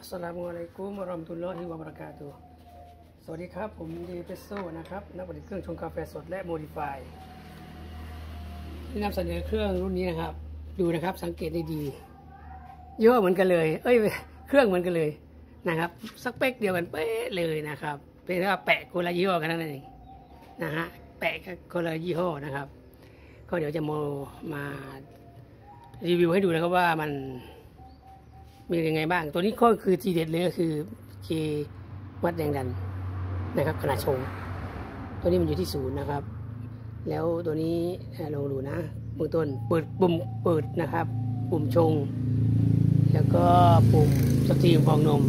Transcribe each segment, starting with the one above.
อัสลามุอะลัยกุมวะเราะห์มะตุลลอฮิวะบะเราะกาตุฮ์สวัสดีครับ ผมดีเพสโซนะครับ นักผลิตเครื่องชงกาแฟสดและโมดิฟายที่นำเสนอเครื่องรุ่นนี้นะครับ ดูนะครับ สังเกตได้ดียี่อเหมือนกันเลย เอ้ย เครื่องเหมือนกันเลยนะครับสเปคเดียวกันเป๊ะเลยนะครับ เป็นว่าแปะคนละยี่ห้อกันนั่นเองนะฮะ แปะคนละยี่ห้อนะครับ ก็เดี๋ยวจะโมมารีวิวให้ดูนะครับว่ามัน มียังไงบ้าง ตัวนี้ก็คือทีเด็ดเลยก็คือเควัดแรงดันนะครับ ขนาดชง ตัวนี้มันอยู่ที่ศูนย์นะครับ แล้วตัวนี้เอ่อลองดูนะเบื้องต้นเปิดปุ่มเปิดนะครับ ปุ่มชง แล้วก็ปุ่มสตรีมฟองนม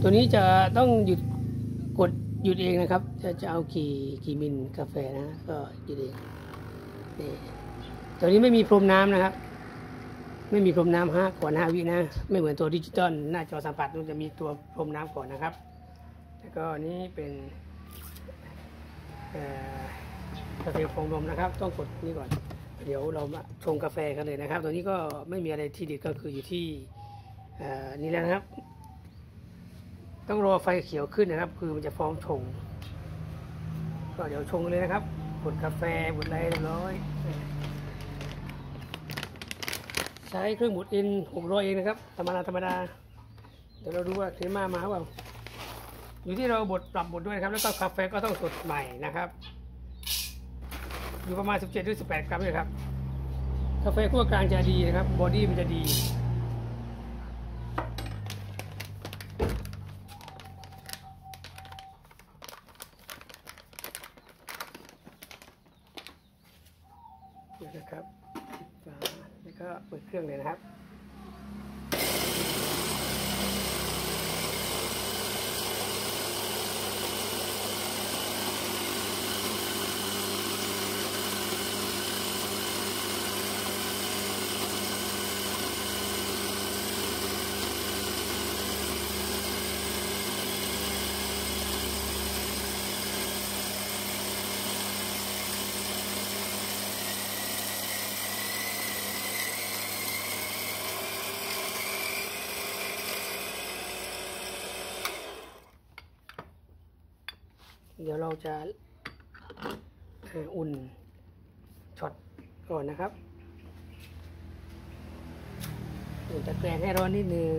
ตัวนี้จะต้องหยุดกดหยุดเองนะครับ จะจะเอากี่กี่มิลกาแฟนะ ก็หยุดเองนี่ตัวนี้ไม่มีพรมน้ำนะครับ ไม่มีพรมน้ำห้าก่อนห้าวินะ ไม่เหมือนตัวดิจิตอลหน้าจอสัมผัสมันจะมีตัวพรมน้ำก่อนนะครับ แล้วก็นี่เป็นกาแฟฟองนมนะครับ ต้องกดนี่ก่อน เดี๋ยวเรามาชงกาแฟกันเลยนะครับ ตัวนี้ก็ไม่มีอะไรที่เด็ดก็คืออยู่ที่นี่แล้วนะครับ ต้องรอไฟเขียวขึ้นนะครับ คือมันจะฟ้องชง ก็เดี๋ยวชงเลยนะครับบดกาแฟบดอะไรเรียบร้อย ใช้เครื่องบดอ็นหกร้อยเองนะครับ ธรรมดาธรรมดา เดี๋ยวเราดูว่าเคมามาหรือเปล่า อยู่ที่เราบดปรับบดด้วยนะครับ แล้วก็กาแฟก็ต้องสดใหม่นะครับ อยู่ประมาณ 17หรือ18 กรัมเลยครับ กาแฟขั้วกลางจะดีนะครับ บอดี้มันจะดีนะครับ ก็เปิดเครื่องเลยนะครับ เดี๋ยวเราจะอุ่นช็อตก่อนนะครับอุ่นตะแกรงให้ร้อนนิดนึง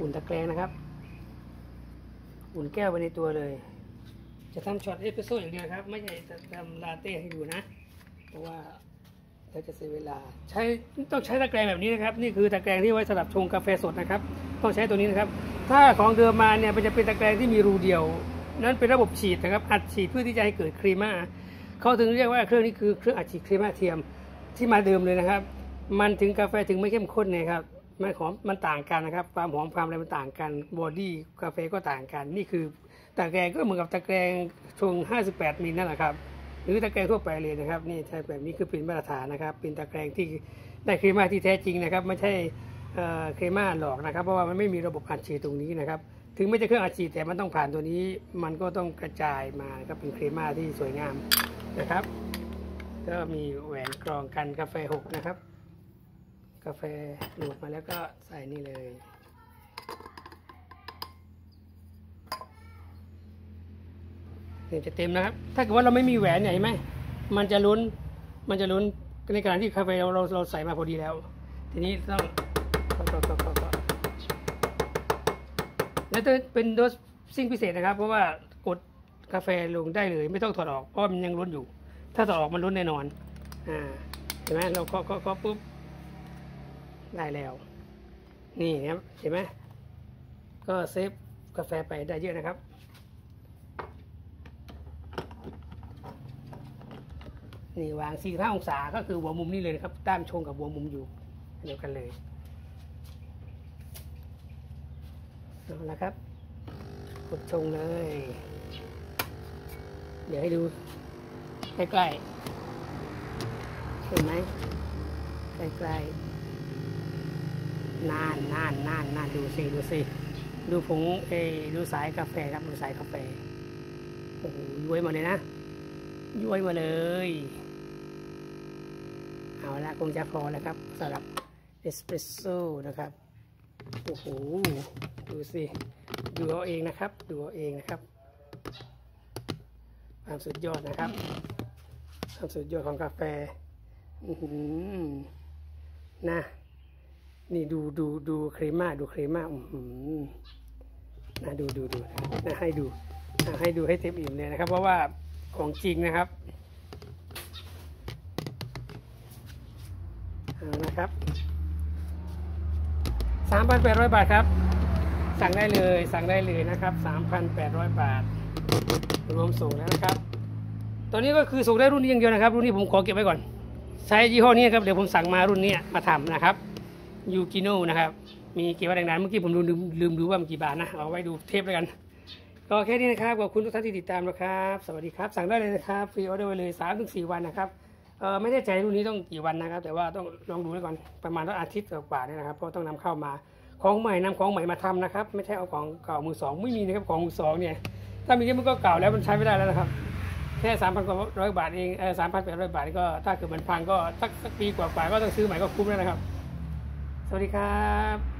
อุ่นตะแกรงนะครับ อุ่นแก้วไปในตัวเลย จะทำช็อตเอสเปรสโซ่อย่างเดียวครับ ไม่ใช่จะทำลาเต้ให้ดูนะ เพราะว่า เราจะเสียเวลา ใช้ต้องใช้ตะแกรงแบบนี้นะครับ นี่คือตะแกรงที่ไว้สำหรับชงกาแฟสดนะครับ ต้องใช้ตัวนี้นะครับ ถ้าของเดิมมาเนี่ยมันจะเป็นตะแกรงที่มีรูเดียว นั่นเป็นระบบฉีดนะครับ อัดฉีดเพื่อที่จะให้เกิดครีม่าเขาถึงเรียกว่าเครื่องนี้คือเครื่องอัดฉีดครีม่าเทียมที่มาเดิมเลยนะครับ มันถึงกาแฟถึงไม่เข้มข้นนะครับมันหอมมันต่างกันนะครับ ความหอมความอะไรมันต่างกันบอดี้กาแฟก็ต่างกัน นี่คือตะแกรงก็เหมือนกับตะแกรงชง 58มิลนั่นแหละครับ หรือตะแกรงทั่วไปเลยนะครับ นี่ใช่แบบนี้คือเป็นมาตรฐานนะครับ เป็นตะแกรงที่ได้เครมาที่แท้จริงนะครับ ไม่ใช่เอ่อครมาหลอกนะครับ เพราะว่ามันไม่มีระบบอัดฉีดตรงนี้นะครับ ถึงไม่ใช่เครื่องอัดฉีดแต่มันต้องผ่านตัวนี้ มันก็ต้องกระจายมาครับเป็นเครมาที่สวยงามนะครับ ก็มีแหวนกรองกันกาแฟหกนะครับ กาแฟหลุดมาแล้วก็ใส่นี่เลย เนี่ยจะเต็มนะครับ ถ้าเกิดว่าเราไม่มีแหวนเนี่ยเห็นไหมมันจะลุ้น มันจะลุ้นในขณะที่คาเฟ่เราเราเราใส่มาพอดีแล้ว ทีนี้ต้องแล้วจะเป็นโดสซิ่งพิเศษนะครับ เพราะว่ากดกาแฟลงได้เลย ไม่ต้องถอดออกเพราะมันยังลุ้นอยู่ ถ้าถอดออกมันลุ้นแน่นอน อ่าเห็นไหมเราก็ก็ก็ปุ๊บได้แล้ว นี่ครับเห็นไหมก็เซฟกาแฟไปได้เยอะนะครับ นี่วาง 45 องศาก็คือหัวมุมนี่เลยนะครับด้ามชงกับหัวมุมอยู่เดียวกันเลยเอาละครับกดชงเลย เดี๋ยวให้ดูใกล้ๆเห็นไหมใกล้ๆนานนานนานนานดูสิดูสิดูผงเอดูสายกาแฟครับดูสายกาแฟโอ้โหย้วยมาเลยนะ ย้วยมาเลย เอาละคงจะพอแล้วครับสำหรับเอสเปรสโซ่นะครับ โอ้โห ดูสิ ดูเอาเองนะครับ ดูเอาเองนะครับ ความสุดยอดนะครับ ความสุดยอดของกาแฟนะ นี่ดูดูดูเครม่าดูเครม่าอือหือนะดูดูดูนะให้ดู ให้ดูให้เต็มอิ่มเลยนะครับ เพราะว่า ของจริงนะครับนะครับ3,800 บาทครับ สั่งได้เลยสั่งได้เลยนะครับ 3,800 บาท รวมส่งแล้วนะครับ ตอนนี้ก็คือส่งได้รุ่นนี้อย่างเดียวนะครับ รุ่นนี้ผมขอเก็บไว้ก่อน ใช้ยี่ห้อนี้ครับเดี๋ยวผมสั่งมารุ่นนี้มาทำนะครับยูกิโนนะครับ มีเกี่บาทดังนั้นเมื่อกี้ผมลืมลืมลืมดูว่ามันกี่บาทนะเอาไว้ดูเทปแล้วกัน ก็แค่นี้นะครับขอบคุณทุกท่านที่ติดตามนะครับ สวัสดีครับ สั่งได้เลยนะครับฟรีออเดอร์ไว้เลย3ถึง4วันนะครับเออไม่แน่ใจรุ่นนี้ต้องกี่วันนะครับ แต่ว่าต้องลองดูไว้ก่อนประมาณอาทิตย์กว่าๆเนี่ยนะครับเพราะต้องนำเข้ามาของใหม่นำของใหม่มาทำนะครับ ไม่ใช่เอาของเก่ามือสองไม่มีนะครับของมือสองเนี่ยถ้ามีแค่มันก็เก่าแล้วมันใช้ไม่ได้แล้วนะครับแค่สามพันกว่าร้อยบาทเองเออสามพันแปดร้อยบาทนี่ก็ถ้าเกิดมันพังก็สักสักปีกว่าๆก็ต้องซื้อใหม่ก็คุ้มแล้วนะครับ สวัสดีครับ